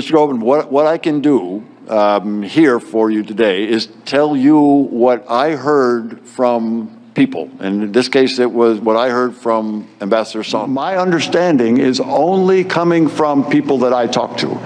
Mr. Goldman, what, what I can do um, here for you today is tell you what I heard from people. And in this case, it was what I heard from Ambassador Sondland. My understanding is only coming from people that I talk to.